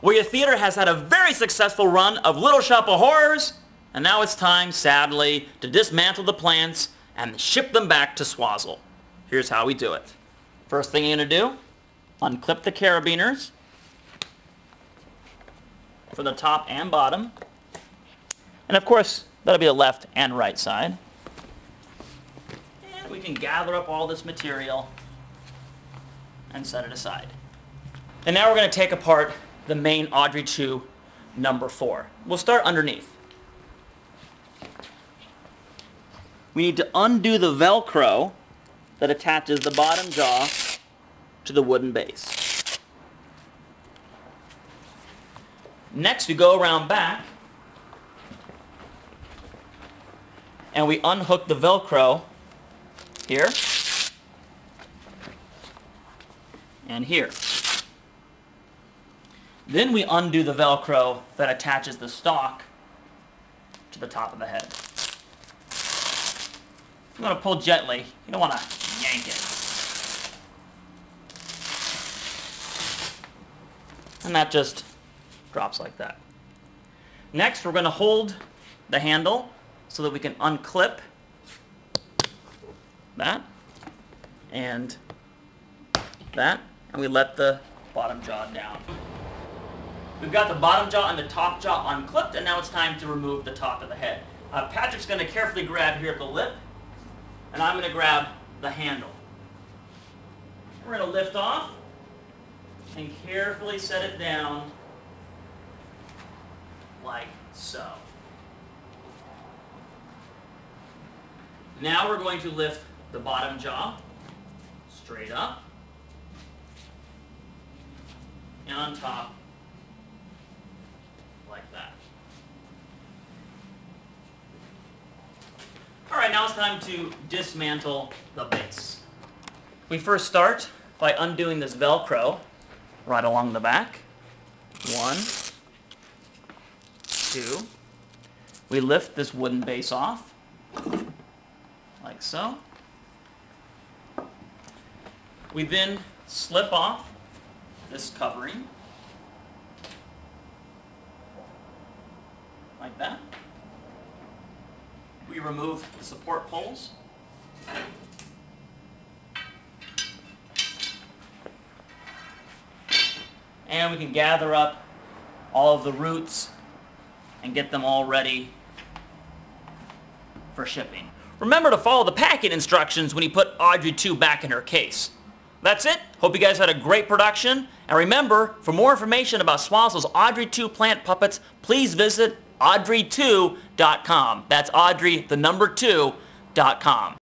Where Theater has had a very successful run of Little Shop of Horrors, and now it's time, sadly, to dismantle the plants and ship them back to Swazzle. Here's how we do it. First thing you're gonna do, unclip the carabiners from the top and bottom. And of course, that'll be the left and right side. And we can gather up all this material and set it aside. And now we're going to take apart the main Audrey 2 number 4. We'll start underneath. We need to undo the Velcro that attaches the bottom jaw to the wooden base. Next we go around back and we unhook the Velcro here and here. Then we undo the Velcro that attaches the stock to the top of the head. You want to pull gently. You don't want to yank it. And that just drops like that. Next, we're going to hold the handle so that we can unclip that and that, and we let the bottom jaw down. We've got the bottom jaw and the top jaw unclipped, and now it's time to remove the top of the head. Uh, Patrick's going to carefully grab here at the lip, and I'm going to grab the handle. We're going to lift off and carefully set it down like so. Now we're going to lift the bottom jaw straight up and on top like that. Alright, now it's time to dismantle the base. We first start by undoing this Velcro right along the back. One, two. We lift this wooden base off, like so. We then slip off this covering, like that. We remove the support poles. And we can gather up all of the roots and get them all ready for shipping. Remember to follow the packing instructions when you put Audrey 2 back in her case. That's it. Hope you guys had a great production. And remember, for more information about Swazzle's Audrey 2 plant puppets, please visit audrey2.com. That's Audrey, the number 2.com.